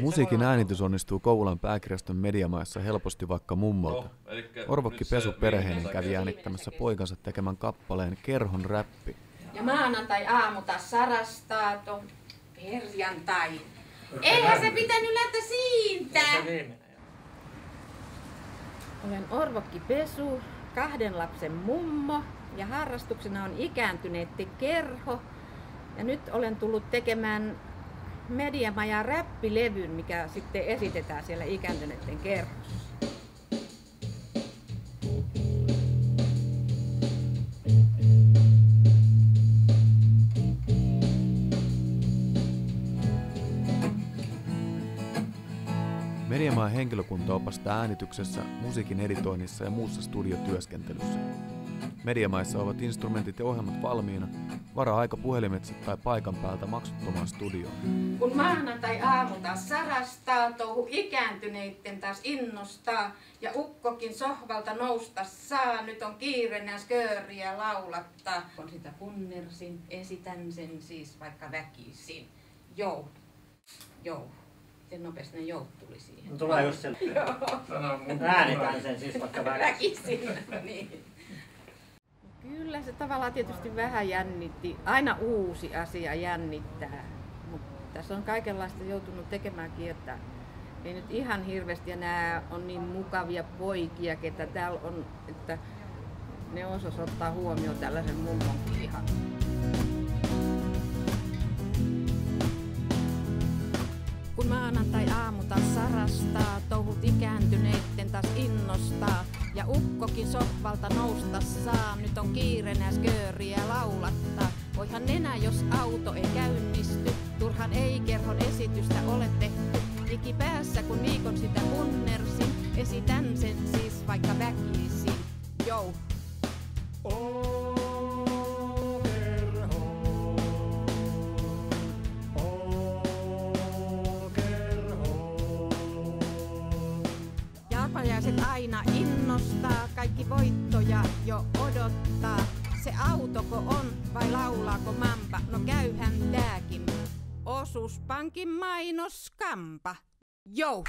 Musiikin äänitys onnistuu Kouvolan pääkirjaston mediamaissa helposti vaikka mummolta. Orvokki Pesu perheinen kävi äänittämässä poikansa tekemän kappaleen Kerhon räppi. Ja maanantai aamu taas sarastaato. Perjantai. Eihän se pitänyt lähteä siitä. Olen Orvokki Pesu, kahden lapsen mummo ja harrastuksena on ikääntyneiden kerho. Ja nyt olen tullut tekemään Mediamaja räppilevyn, mikä sitten esitetään siellä ikääntyneiden kerhossa. Mediamaan henkilökunta opastaa äänityksessä, musiikin editoinnissa ja muussa studiotyöskentelyssä. Mediamaissa ovat instrumentit ja ohjelmat valmiina. Varaa aika puhelimitse tai paikan päältä maksuttomaan studioon. Kun maanantai aamu taas sarastaa, touhu ikääntyneitten taas innostaa ja ukkokin sohvalta nousta saa. Nyt on kiire nää skööriä laulattaa. Kun sitä punnersin, esitän sen siis vaikka väkisin. Joo, joo. Miten nopeasti ne jout tuli siihen? No, tulee just sen. Äänitään sen siis vaikka väkisin. niin. Se tavallaan tietysti vähän jännitti. Aina uusi asia jännittää. Mutta tässä on kaikenlaista joutunut tekemäänkin, että ei nyt ihan hirveästi ja nämä on niin mukavia poikia, ketä täällä on, että ne osas ottaa huomioon tällaisen mummonkin ihan. Kun maanantai aamu taas sarastaa, touhut ikääntyneitten taas innostaa. Ja ukkokin sohvalta nousta saa, nyt on kiire nää skööriä laulattaa. Voihan nenä, jos auto ei käynnisty, turhan ei kerhon esitystä ole tehty. Iki päässä kun viikon sitä punnersin, esitän sen siis vaikka väkisin. Jou. Oh. Arpajaiset aina innostaa, kaikki voittoja jo odottaa. Se autoko on vai laulaako mampa? No käyhän tääkin. Osuuspankin mainoskampa. Jou!